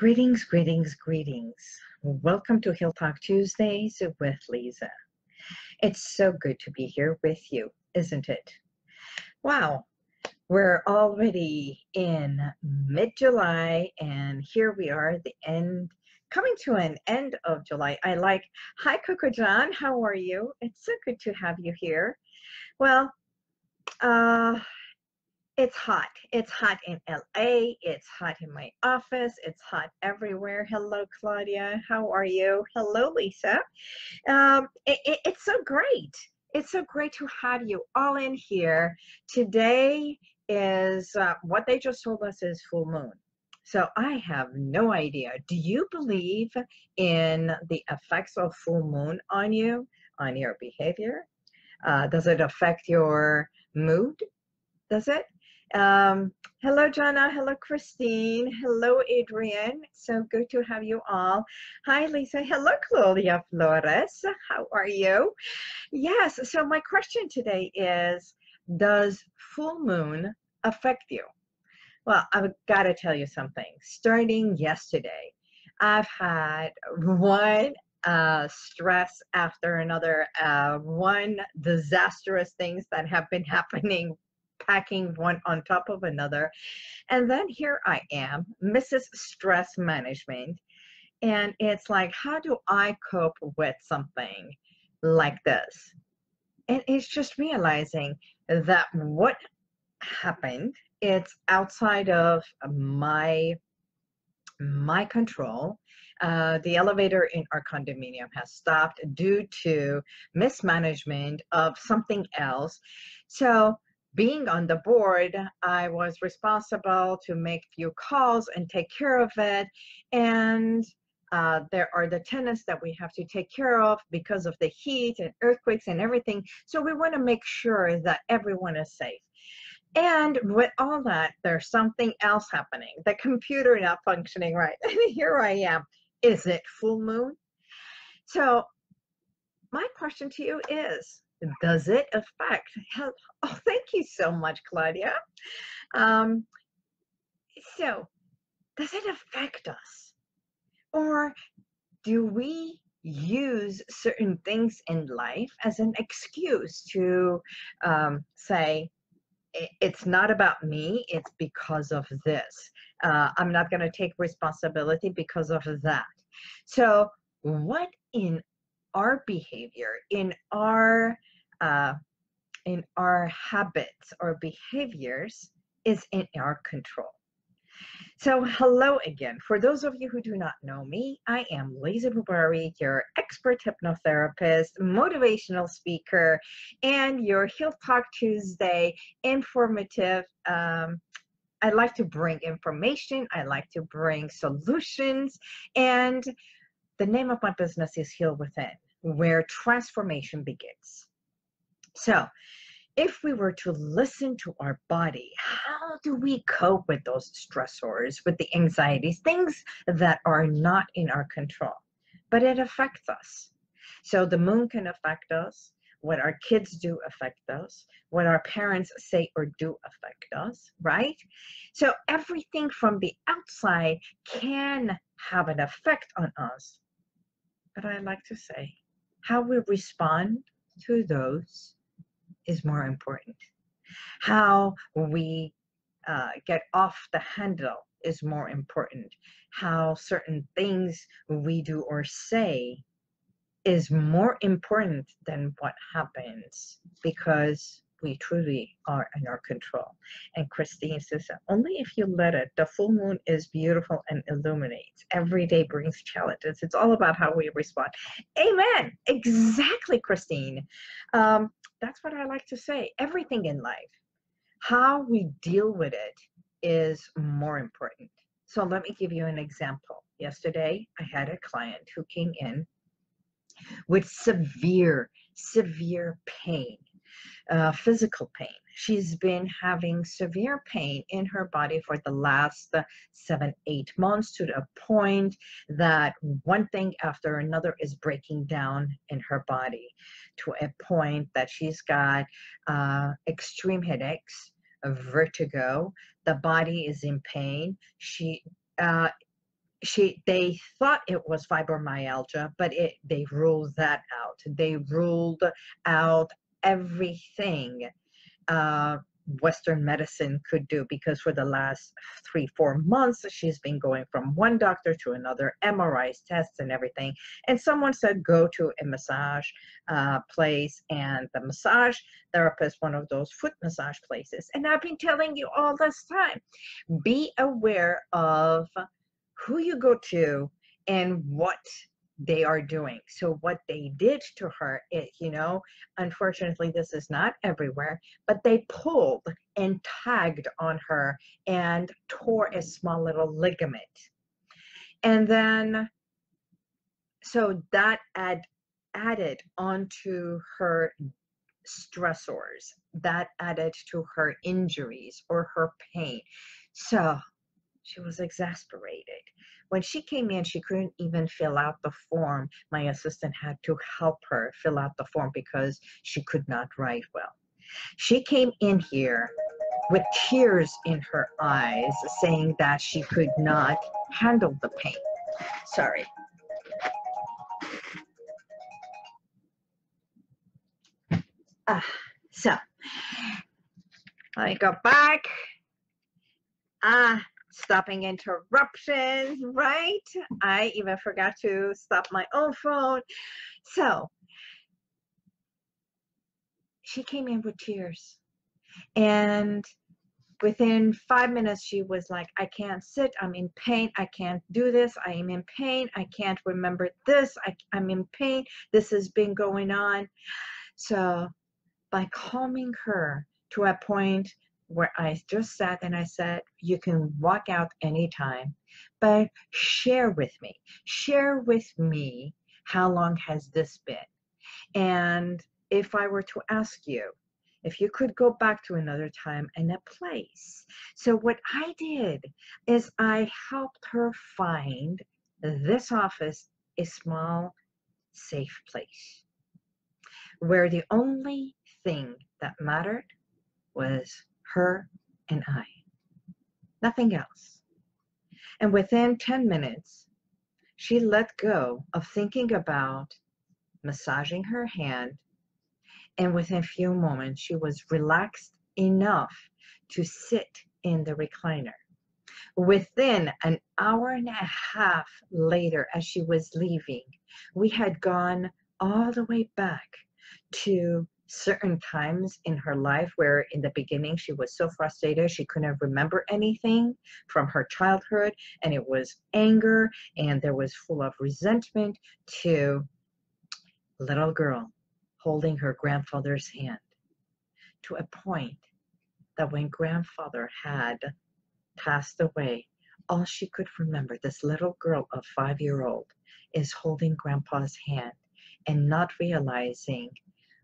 Greetings, greetings, greetings. Welcome to Heal Talk Tuesdays with Liza. It's so good to be here with you, isn't it? Wow, we're already in mid July, and here we are, the end, coming to an end of July. I like, hi, Coco John, how are you? It's so good to have you here. Well, uh, it's hot. It's hot in LA. It's hot in my office. It's hot everywhere. Hello, Claudia. How are you? Hello, Liza. Um, it, it, it's so great. It's so great to have you all in here. Today is uh, what they just told us is full moon. So I have no idea. Do you believe in the effects of full moon on you, on your behavior? Uh, does it affect your mood? Does it? Um, hello, Jana. Hello, Christine. Hello, Adrian. So good to have you all. Hi, Liza. Hello, Claudia Flores. How are you? Yes. So my question today is, does full moon affect you? Well, I've got to tell you something. Starting yesterday, I've had one uh, stress after another, uh, one disastrous things that have been happening packing one on top of another. And then here I am, Mrs. Stress Management. And it's like, how do I cope with something like this? And it's just realizing that what happened, it's outside of my my control. Uh, the elevator in our condominium has stopped due to mismanagement of something else. So being on the board, I was responsible to make few calls and take care of it. And uh, there are the tenants that we have to take care of because of the heat and earthquakes and everything. So we want to make sure that everyone is safe. And with all that, there's something else happening. The computer not functioning right. And here I am. Is it full moon? So my question to you is, does it affect oh thank you so much claudia. Um, so does it affect us? Or do we use certain things in life as an excuse to um, say it's not about me it's because of this. Uh, i'm not going to take responsibility because of that. So what in our behavior in our uh, in our habits or behaviors is in our control. So, hello again. For those of you who do not know me, I am Liza Boubari, your expert hypnotherapist, motivational speaker, and your Heal Talk Tuesday informative. Um, I like to bring information, I like to bring solutions, and the name of my business is Heal Within, where transformation begins. So, if we were to listen to our body, how do we cope with those stressors, with the anxieties, things that are not in our control? But it affects us. So the moon can affect us. What our kids do affect us. What our parents say or do affect us, right? So everything from the outside can have an effect on us. But I like to say, how we respond to those is more important. How we uh, get off the handle is more important. How certain things we do or say is more important than what happens because we truly are in our control. And Christine says, only if you let it. The full moon is beautiful and illuminates. Every day brings challenges. It's all about how we respond. Amen. Exactly, Christine. Um, that's what I like to say. Everything in life, how we deal with it is more important. So let me give you an example. Yesterday, I had a client who came in with severe, severe pain uh, physical pain. She's been having severe pain in her body for the last uh, seven, eight months to the point that one thing after another is breaking down in her body to a point that she's got uh, extreme headaches, vertigo, the body is in pain. She uh, she they thought it was fibromyalgia but it they ruled that out they ruled out everything uh, Western medicine could do because for the last three, four months, she's been going from one doctor to another, MRIs, tests, and everything. And someone said, go to a massage uh, place, and the massage therapist, one of those foot massage places. And I've been telling you all this time be aware of who you go to and what they are doing. So what they did to her, it, you know, unfortunately, this is not everywhere, but they pulled and tagged on her and tore a mm. small little ligament. And then, so that add, added onto her stressors, that added to her injuries or her pain. So she was exasperated. When she came in, she couldn't even fill out the form. My assistant had to help her fill out the form because she could not write well. She came in here with tears in her eyes, saying that she could not handle the pain. Sorry. Ah, so I go back. Ah, stopping interruptions, right? I even forgot to stop my own phone. So she came in with tears. And within five minutes, she was like, I can't sit. I'm in pain. I can't do this. I am in pain. I can't remember this. I, I'm in pain. This has been going on. So by calming her to a point where I just sat and I said, You can walk out anytime, but share with me. Share with me how long has this been? And if I were to ask you, if you could go back to another time and a place. So, what I did is I helped her find this office a small, safe place where the only thing that mattered was her and I. Nothing else. And within 10 minutes, she let go of thinking about massaging her hand. And within a few moments, she was relaxed enough to sit in the recliner. Within an hour and a half later, as she was leaving, we had gone all the way back to certain times in her life where in the beginning she was so frustrated she couldn't remember anything from her childhood and it was anger and there was full of resentment to little girl holding her grandfather's hand to a point that when grandfather had passed away all she could remember this little girl of five year old is holding grandpa's hand and not realizing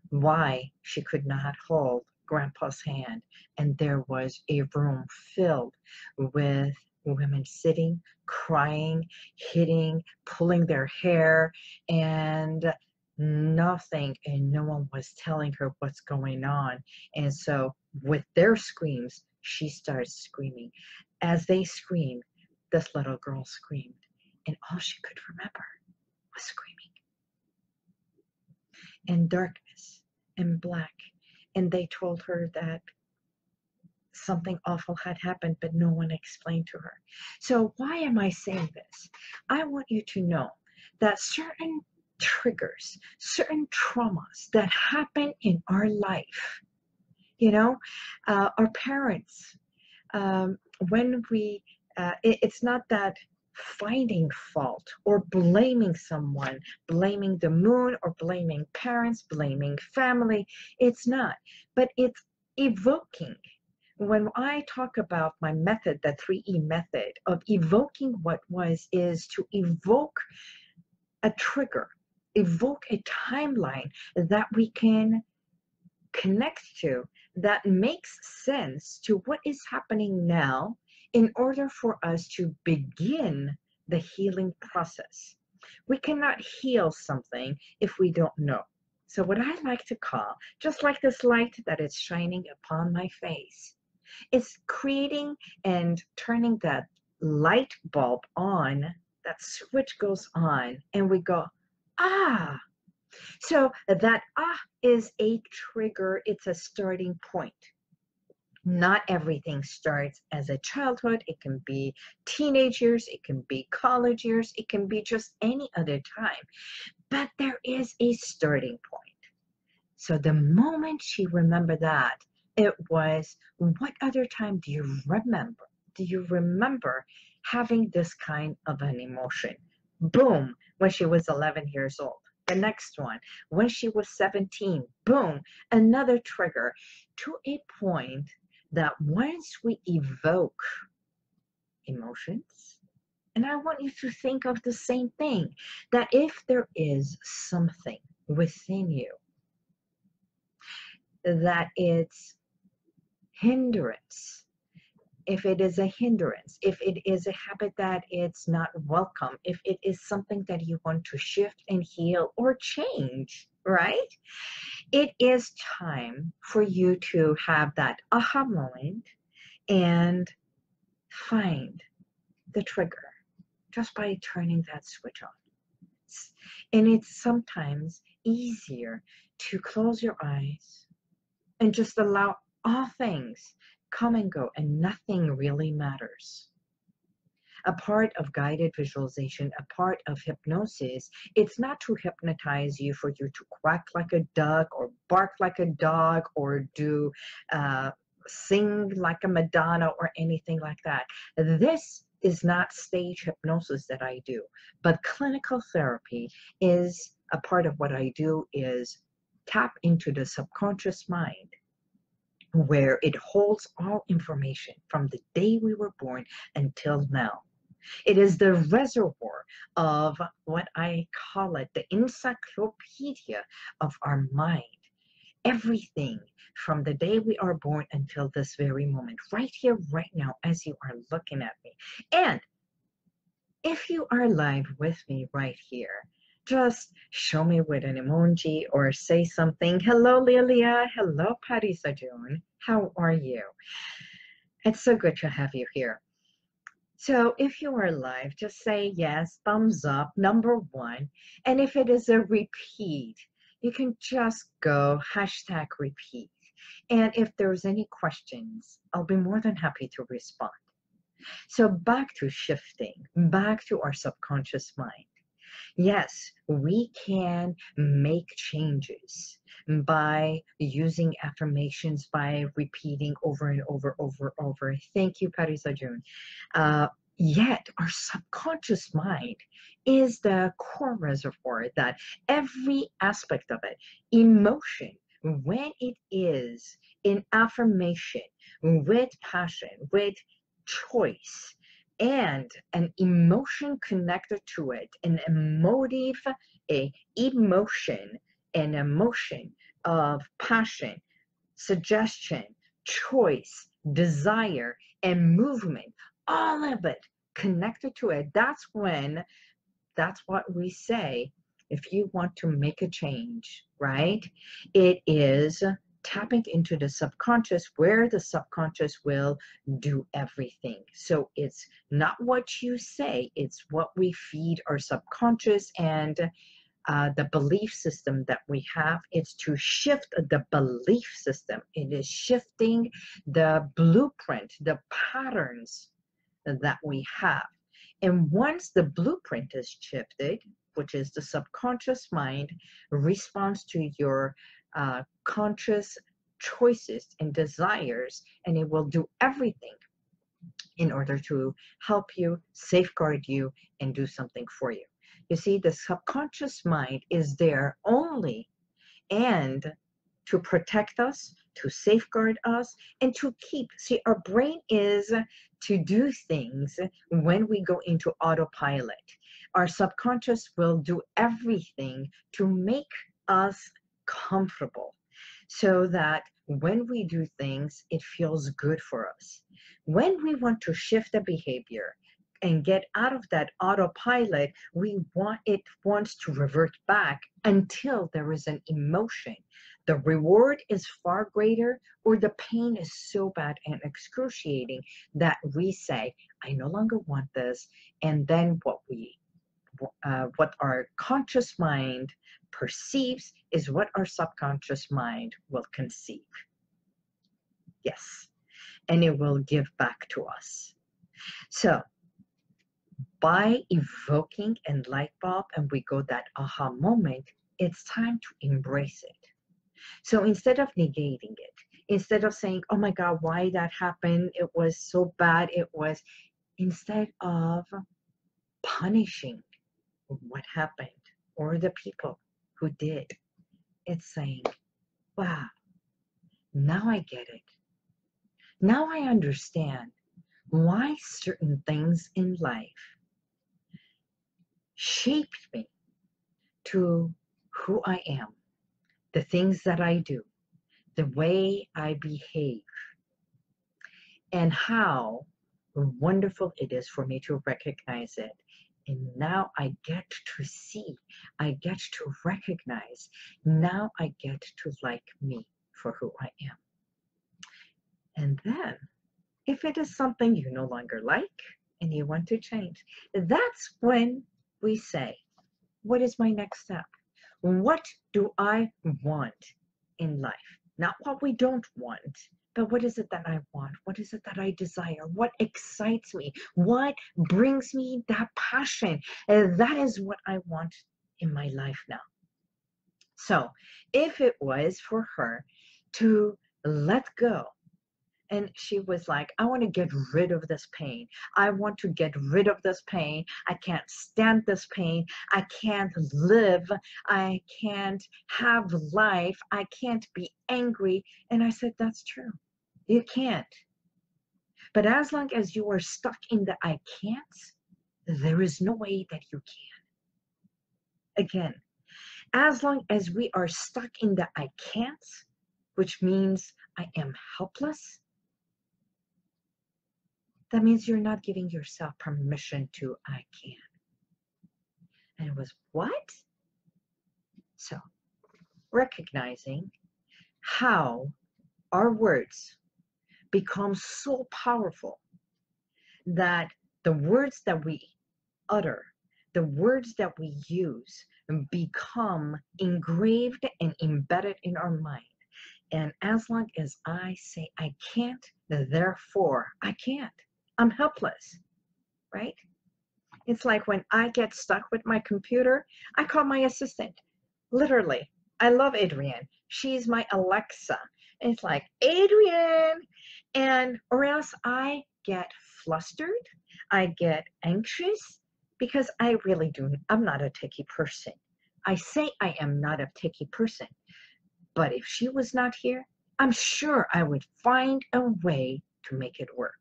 why she could not hold grandpa's hand. And there was a room filled with women sitting crying hitting pulling their hair and nothing. And no one was telling her what's going on. And so with their screams she starts screaming. As they scream this little girl screamed. And all she could remember was screaming. And darkness and black. And they told her that something awful had happened, but no one explained to her. So, why am I saying this? I want you to know that certain triggers, certain traumas that happen in our life, you know, uh, our parents, um, when we, uh, it, it's not that finding fault or blaming someone, blaming the moon or blaming parents, blaming family. It's not, but it's evoking. When I talk about my method, the 3E method of evoking what was, is to evoke a trigger, evoke a timeline that we can connect to that makes sense to what is happening now in order for us to begin the healing process. We cannot heal something if we don't know. So, what I like to call, just like this light that is shining upon my face, is creating and turning that light bulb on that switch goes on and we go, ah. So that ah is a trigger, it's a starting point. Not everything starts as a childhood. It can be teenage years, it can be college years, it can be just any other time. But there is a starting point. So the moment she remembered that, it was, what other time do you remember? Do you remember having this kind of an emotion? Boom, when she was 11 years old. The next one, when she was 17, boom, another trigger to a point that once we evoke emotions, and I want you to think of the same thing that if there is something within you that it's hindrance if it is a hindrance, if it is a habit that it's not welcome, if it is something that you want to shift and heal or change, right? It is time for you to have that aha moment and find the trigger just by turning that switch on. And it's sometimes easier to close your eyes and just allow all things come and go, and nothing really matters. A part of guided visualization, a part of hypnosis, it's not to hypnotize you for you to quack like a duck or bark like a dog or do uh, sing like a Madonna or anything like that. This is not stage hypnosis that I do, but clinical therapy is a part of what I do is tap into the subconscious mind where it holds all information from the day we were born until now. It is the reservoir of what I call it, the encyclopedia of our mind. Everything from the day we are born until this very moment, right here, right now, as you are looking at me. And if you are live with me right here, just show me with an emoji or say something. Hello, Lilia. Hello, Patty Sajun. How are you? It's so good to have you here. So if you are live, just say yes, thumbs up, number one. And if it is a repeat, you can just go hashtag repeat. And if there's any questions, I'll be more than happy to respond. So back to shifting, back to our subconscious mind. Yes, we can make changes by using affirmations, by repeating over and over, over, over. Thank you, Parisa June. Uh, yet our subconscious mind is the core reservoir that every aspect of it, emotion, when it is in affirmation, with passion, with choice, and an emotion connected to it, an emotive, a emotion, an emotion of passion, suggestion, choice, desire, and movement, all of it connected to it. That's when, that's what we say. If you want to make a change, right? It is tapping into the subconscious where the subconscious will do everything. So it's not what you say, it's what we feed our subconscious and uh, the belief system that we have. It's to shift the belief system. It is shifting the blueprint, the patterns that we have. And once the blueprint is shifted, which is the subconscious mind responds to your uh, conscious choices and desires, and it will do everything in order to help you, safeguard you, and do something for you. You see, the subconscious mind is there only and to protect us, to safeguard us, and to keep. See, our brain is to do things when we go into autopilot. Our subconscious will do everything to make us comfortable so that when we do things, it feels good for us. When we want to shift a behavior and get out of that autopilot, we want it wants to revert back until there is an emotion the reward is far greater or the pain is so bad and excruciating that we say, I no longer want this. And then what we, uh, what our conscious mind perceives is what our subconscious mind will conceive. Yes. And it will give back to us. So by evoking and light bulb and we go that aha moment, it's time to embrace it. So instead of negating it, instead of saying, oh my God, why that happened? It was so bad. It was, instead of punishing what happened or the people who did, it's saying, wow, now I get it. Now I understand why certain things in life shaped me to who I am the things that I do, the way I behave, and how wonderful it is for me to recognize it. And now I get to see, I get to recognize, now I get to like me for who I am. And then, if it is something you no longer like and you want to change, that's when we say, What is my next step? What do I want in life? Not what we don't want, but what is it that I want? What is it that I desire? What excites me? What brings me that passion? And that is what I want in my life now. So, if it was for her to let go and she was like, I want to get rid of this pain. I want to get rid of this pain. I can't stand this pain. I can't live. I can't have life. I can't be angry. And I said, That's true. You can't. But as long as you are stuck in the I can't, there is no way that you can. Again, as long as we are stuck in the I can't, which means I am helpless, that means you're not giving yourself permission to I can. And it was what? So, recognizing how our words become so powerful that the words that we utter, the words that we use, become engraved and embedded in our mind. And as long as I say I can't, therefore I can't. I'm helpless, right? It's like when I get stuck with my computer, I call my assistant. Literally, I love Adrienne. She's my Alexa. It's like, Adrian. and or else I get flustered, I get anxious because I really do. I'm not a techie person. I say I am not a techie person, but if she was not here, I'm sure I would find a way to make it work.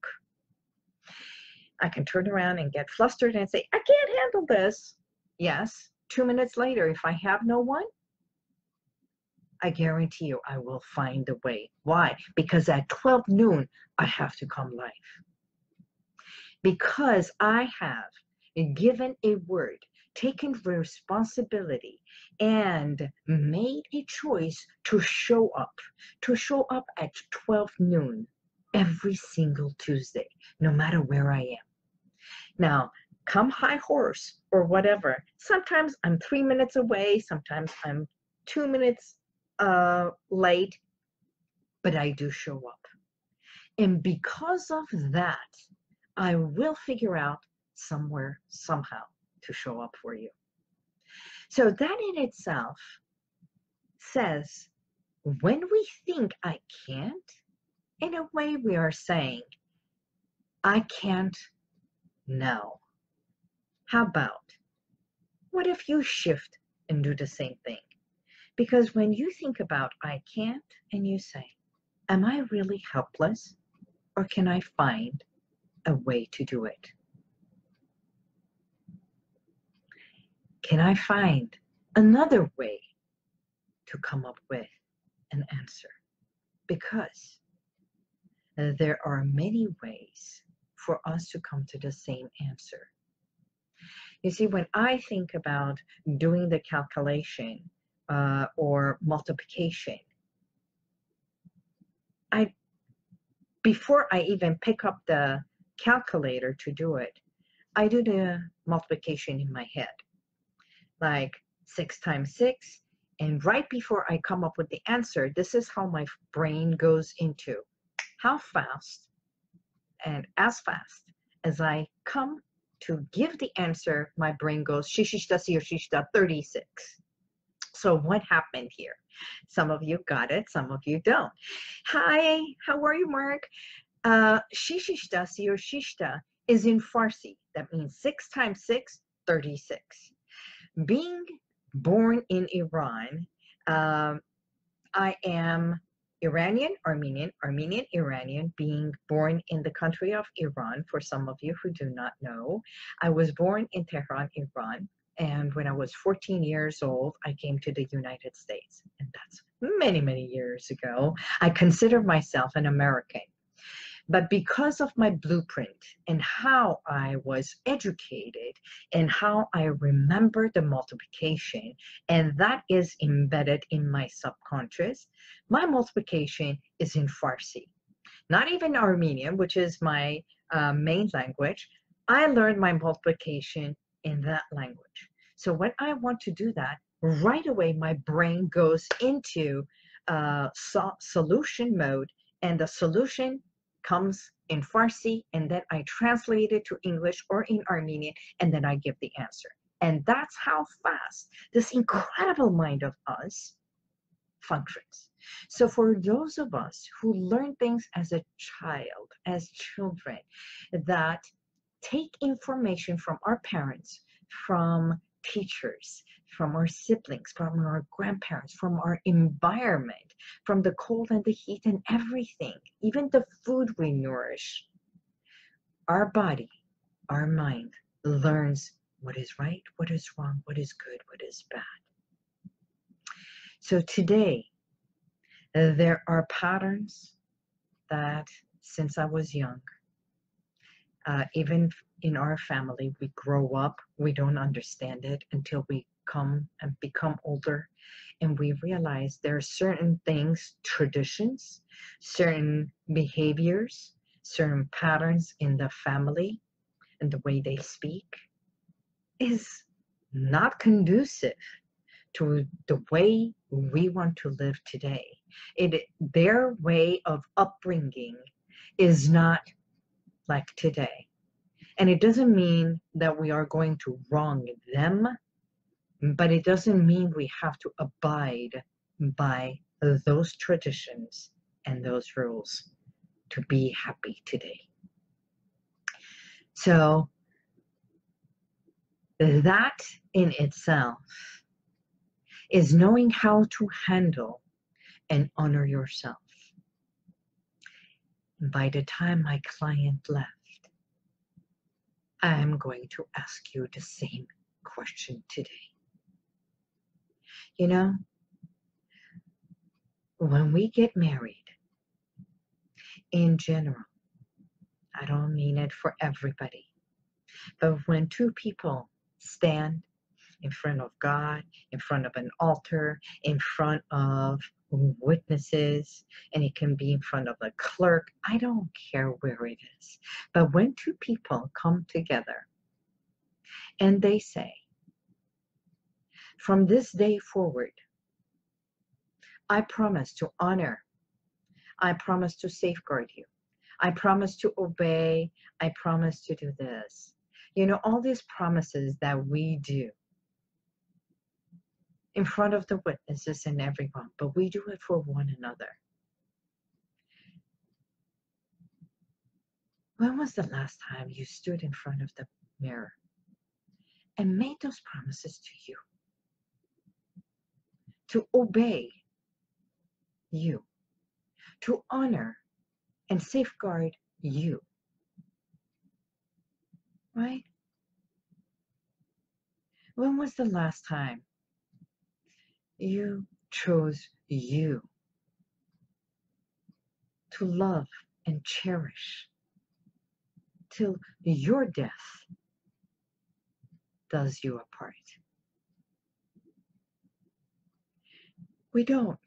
I can turn around and get flustered and say, I can't handle this. Yes. Two minutes later, if I have no one, I guarantee you I will find a way. Why? Because at 12 noon, I have to come live. Because I have given a word, taken responsibility, and made a choice to show up, to show up at 12 noon every single Tuesday, no matter where I am. Now, come high horse or whatever. Sometimes I'm three minutes away, sometimes I'm two minutes uh, late, but I do show up. And because of that, I will figure out somewhere, somehow, to show up for you. So that in itself says when we think I can't, in a way we are saying, I can't now. How about, what if you shift and do the same thing? Because when you think about I can't and you say, am I really helpless or can I find a way to do it? Can I find another way to come up with an answer? Because there are many ways for us to come to the same answer. You see, when I think about doing the calculation uh, or multiplication I before I even pick up the calculator to do it, I do the multiplication in my head. Like 6 times 6. And right before I come up with the answer, this is how my brain goes into how fast and as fast as I come to give the answer, my brain goes shishishta shishta 36. So what happened here? Some of you got it, some of you don't. Hi, how are you, Mark? Uh, shishishta shishta is in Farsi. That means 6 times 6, 36. Being born in Iran, I am Iranian, Armenian, Armenian, Iranian, being born in the country of Iran. For some of you who do not know, I was born in Tehran, Iran. And when I was 14 years old, I came to the United States. And that's many, many years ago. I consider myself an American. But because of my blueprint and how I was educated and how I remember the multiplication, and that is embedded in my subconscious, my multiplication is in Farsi. Not even Armenian, which is my uh, main language. I learned my multiplication in that language. So when I want to do that, right away my brain goes into uh, so solution mode and the solution comes in Farsi and then I translate it to English or in Armenian and then I give the answer. And that's how fast this incredible mind of us functions. So for those of us who learn things as a child, as children, that take information from our parents, from teachers, from our siblings, from our grandparents, from our environment, from the cold and the heat and everything, even the food we nourish. Our body, our mind learns what is right, what is wrong, what is good, what is bad. So today, there are patterns that since I was young, uh, even in our family, we grow up, we don't understand it until we come and become older and we realize there are certain things, traditions, certain behaviors, certain patterns in the family and the way they speak is not conducive to the way we want to live today. It their way of upbringing is not like today. And it doesn't mean that we are going to wrong them but it doesn't mean we have to abide by those traditions and those rules to be happy today. So that in itself is knowing how to handle and honor yourself. By the time my client left, I am going to ask you the same question today. You know, when we get married, in general, I don't mean it for everybody, but when two people stand in front of God, in front of an altar, in front of witnesses, and it can be in front of a clerk, I don't care where it is. But when two people come together and they say, from this day forward, I promise to honor. I promise to safeguard you. I promise to obey. I promise to do this. You know, all these promises that we do in front of the witnesses and everyone, but we do it for one another. When was the last time you stood in front of the mirror and made those promises to you? to obey you, to honor and safeguard you. Right? When was the last time you chose you to love and cherish till your death does you apart? We don't.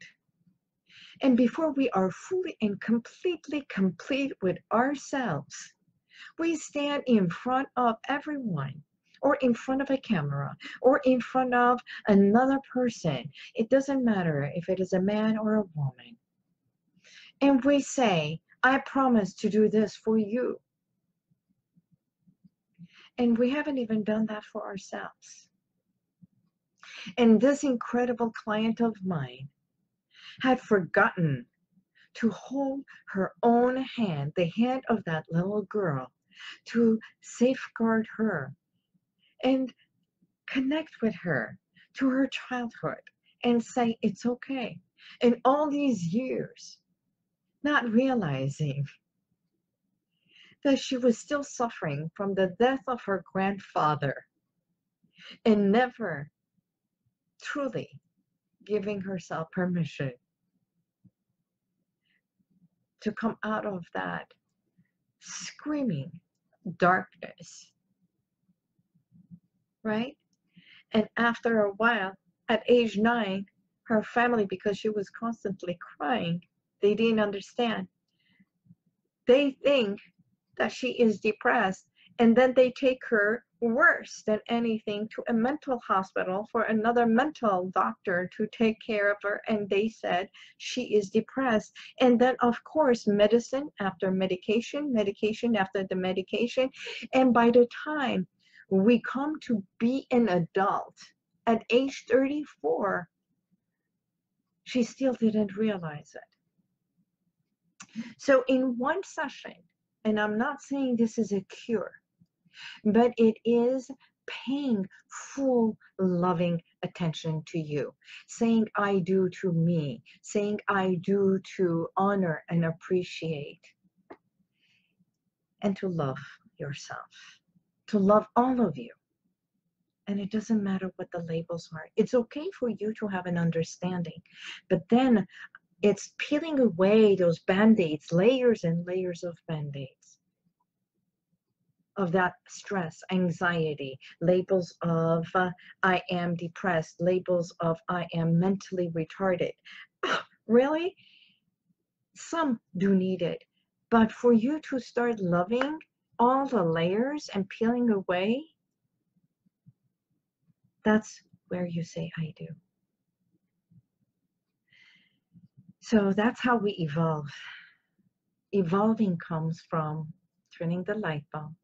And before we are fully and completely complete with ourselves, we stand in front of everyone or in front of a camera or in front of another person. It doesn't matter if it is a man or a woman. And we say, I promise to do this for you. And we haven't even done that for ourselves. And this incredible client of mine had forgotten to hold her own hand, the hand of that little girl, to safeguard her and connect with her to her childhood and say, it's okay. In all these years, not realizing that she was still suffering from the death of her grandfather and never truly giving herself permission to come out of that screaming darkness. Right? And after a while, at age nine, her family, because she was constantly crying, they didn't understand. They think that she is depressed and then they take her worse than anything to a mental hospital for another mental doctor to take care of her and they said she is depressed and then of course medicine after medication medication after the medication and by the time we come to be an adult at age 34 she still didn't realize it. So in one session and I'm not saying this is a cure, but it is paying full loving attention to you, saying I do to me, saying I do to honor and appreciate, and to love yourself, to love all of you. And it doesn't matter what the labels are. It's okay for you to have an understanding, but then it's peeling away those band-aids, layers and layers of band-aids of that stress, anxiety, labels of uh, I am depressed, labels of I am mentally retarded. really? Some do need it. But for you to start loving all the layers and peeling away, that's where you say I do. So that's how we evolve. Evolving comes from turning the light bulb,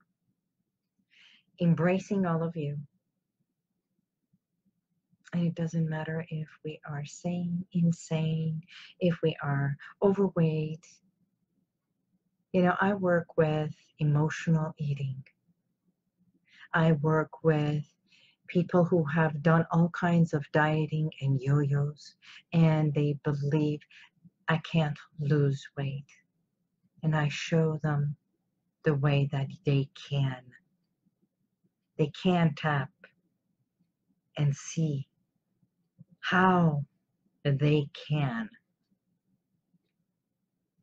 embracing all of you. And it doesn't matter if we are sane, insane, if we are overweight. You know, I work with emotional eating. I work with people who have done all kinds of dieting and yo-yos and they believe I can't lose weight. And I show them the way that they can. They can tap and see how they can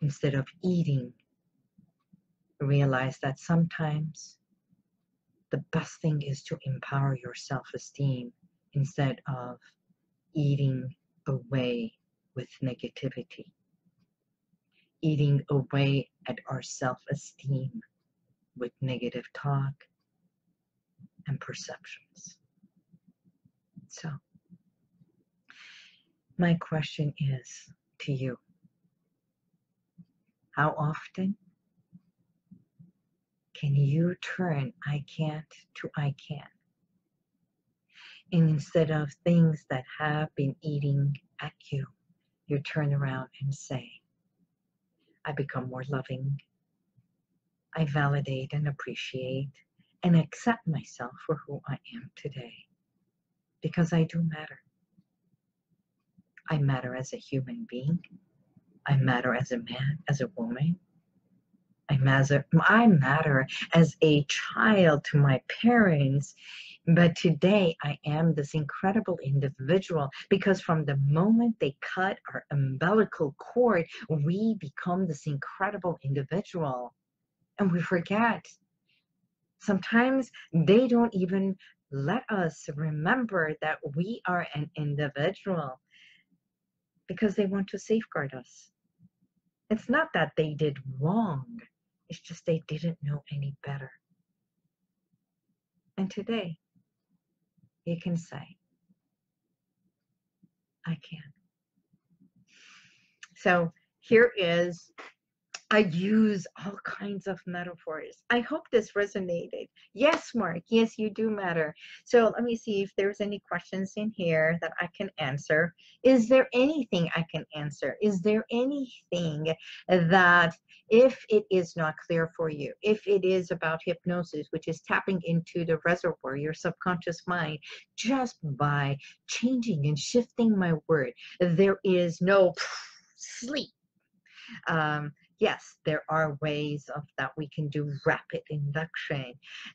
instead of eating realize that sometimes the best thing is to empower your self-esteem instead of eating away with negativity, eating away at our self-esteem with negative talk and perceptions. So, my question is to you, how often can you turn I can't to I can? And instead of things that have been eating at you, you turn around and say, I become more loving. I validate and appreciate and accept myself for who I am today because I do matter. I matter as a human being. I matter as a man, as a woman, I matter, I matter as a child to my parents, but today I am this incredible individual because from the moment they cut our umbilical cord, we become this incredible individual. And we forget. Sometimes they don't even let us remember that we are an individual because they want to safeguard us. It's not that they did wrong, it's just they didn't know any better. And today, you can say, I can. So here is I use all kinds of metaphors. I hope this resonated. Yes, Mark. Yes, you do matter. So let me see if there's any questions in here that I can answer. Is there anything I can answer? Is there anything that, if it is not clear for you, if it is about hypnosis, which is tapping into the reservoir, your subconscious mind, just by changing and shifting my word, there is no sleep. Um, yes, there are ways of that we can do rapid induction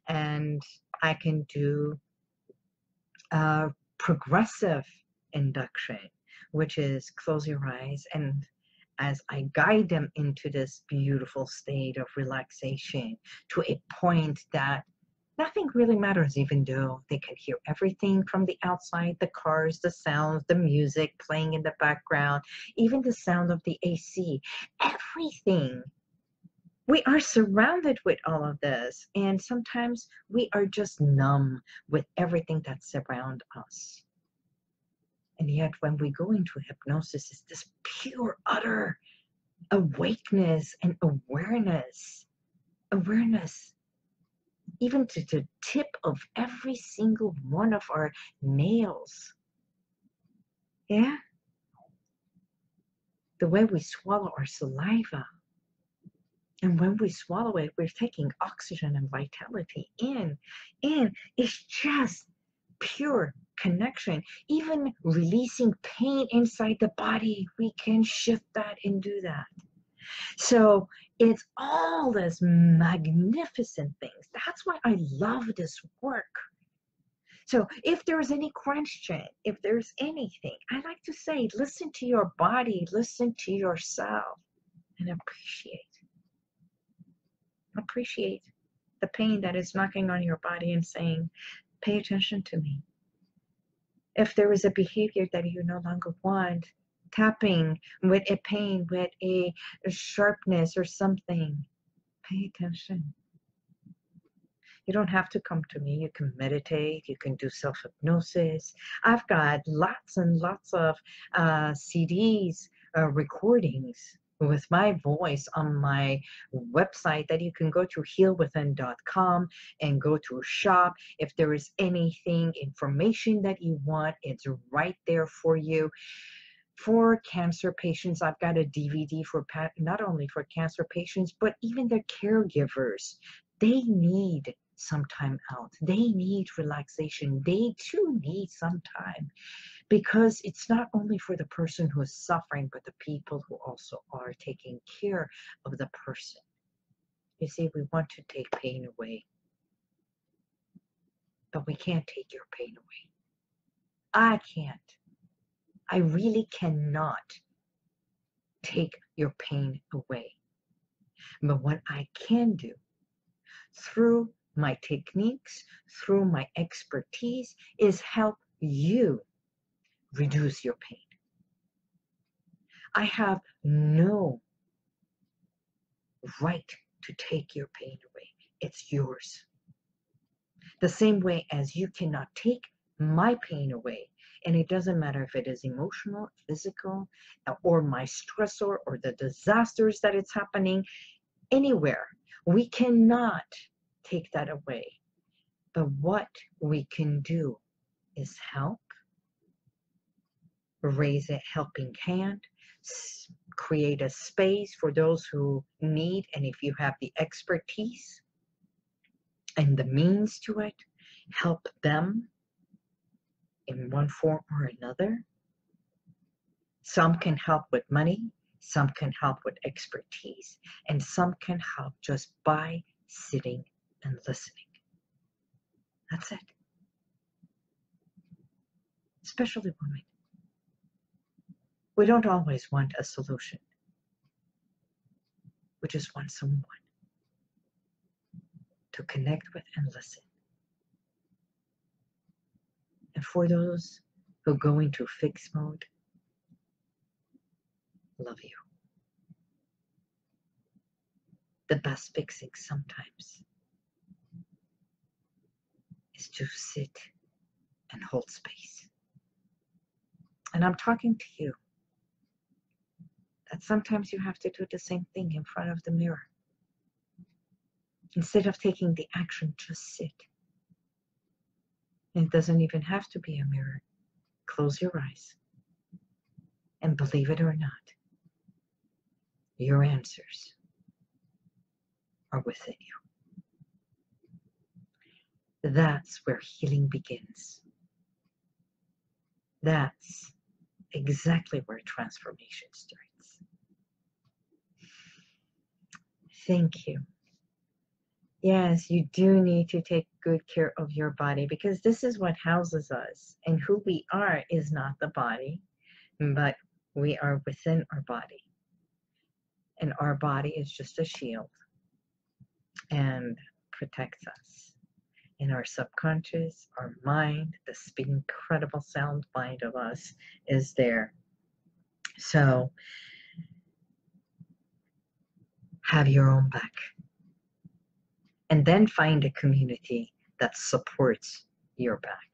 and I can do uh, progressive induction, which is close your eyes and as I guide them into this beautiful state of relaxation to a point that nothing really matters, even though they can hear everything from the outside the cars, the sounds, the music playing in the background, even the sound of the AC, everything. We are surrounded with all of this, and sometimes we are just numb with everything that's around us. And yet, when we go into hypnosis, it's this pure, utter awakeness and awareness. Awareness even to the tip of every single one of our nails. Yeah? The way we swallow our saliva. And when we swallow it, we're taking oxygen and vitality in. And it's just pure connection. Even releasing pain inside the body, we can shift that and do that. So it's all this magnificent things. That's why I love this work. So if there's any question, if there's anything, I like to say, listen to your body, listen to yourself, and appreciate. Appreciate the pain that is knocking on your body and saying, pay attention to me. If there is a behavior that you no longer want, tapping with a pain, with a, sharpness or something, pay attention. You don't have to come to me. You can meditate. You can do self hypnosis. I've got lots and lots of uh, CDs, uh, recordings with my voice on my website that you can go to healwithin.com and go to shop. If there is anything, information that you want, it's right there for you for cancer patients. I've got a DVD for not only for cancer patients, but even their caregivers. They need some time out. They need relaxation. They too need some time because it's not only for the person who is suffering, but the people who also are taking care of the person. You see, we want to take pain away, but we can't take your pain away. I can't. I really cannot take your pain away. But what I can do through my techniques, through my expertise, is help you reduce your pain. I have no right to take your pain away. It's yours. The same way as you cannot take my pain away and it doesn't matter if it is emotional, physical, uh, or my stressor or the disasters that it's happening anywhere. We cannot take that away. But what we can do is help, raise a helping hand, create a space for those who need, and if you have the expertise and the means to it, help them in one form or another. Some can help with money, some can help with expertise, and some can help just by sitting and listening. That's it. Especially women. We don't always want a solution. We just want someone to connect with and listen. And for those who go into fixed mode, love you. The best fixing sometimes is to sit and hold space. And I'm talking to you that sometimes you have to do the same thing in front of the mirror. Instead of taking the action, just sit. It doesn't even have to be a mirror. Close your eyes. And believe it or not, your answers are within you. That's where healing begins. That's exactly where transformation starts. Thank you. Yes, you do need to take good care of your body because this is what houses us. And who we are is not the body, but we are within our body. And our body is just a shield and protects us. In our subconscious, our mind, this incredible sound mind of us is there. So have your own back and then find a community that supports your back.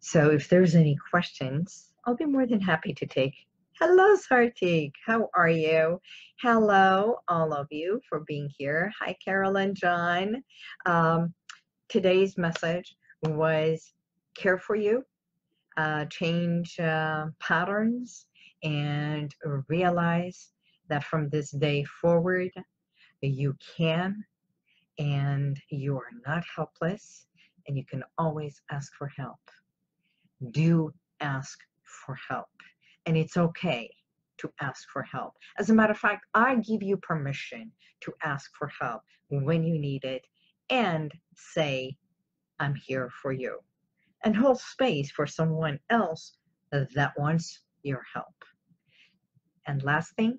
So if there's any questions, I'll be more than happy to take. Hello, Sartik. How are you? Hello, all of you, for being here. Hi, Carolyn John. Um, today's message was care for you, uh, change uh, patterns, and realize that from this day forward, you can and you are not helpless and you can always ask for help. Do ask for help. And it's okay to ask for help. As a matter of fact, I give you permission to ask for help when you need it and say, I'm here for you. And hold space for someone else that wants your help. And last thing,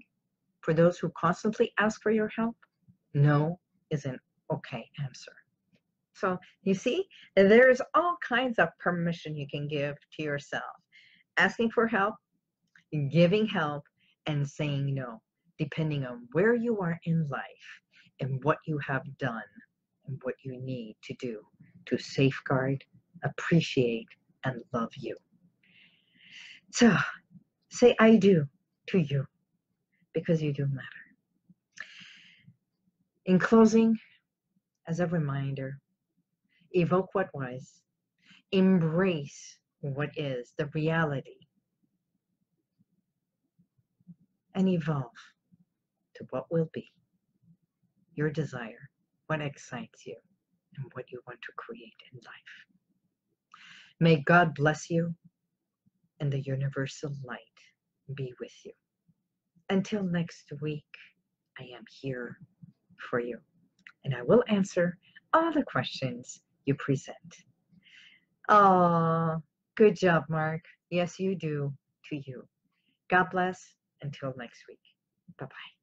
for those who constantly ask for your help, no is an okay answer. So you see, there's all kinds of permission you can give to yourself. Asking for help, giving help, and saying no, depending on where you are in life and what you have done and what you need to do to safeguard, appreciate, and love you. So say I do to you because you do matter. In closing, as a reminder, evoke what was, embrace what is, the reality, and evolve to what will be your desire, what excites you, and what you want to create in life. May God bless you and the universal light be with you. Until next week, I am here for you. And I will answer all the questions you present. Oh, good job, Mark. Yes, you do to you. God bless. Until next week. Bye bye.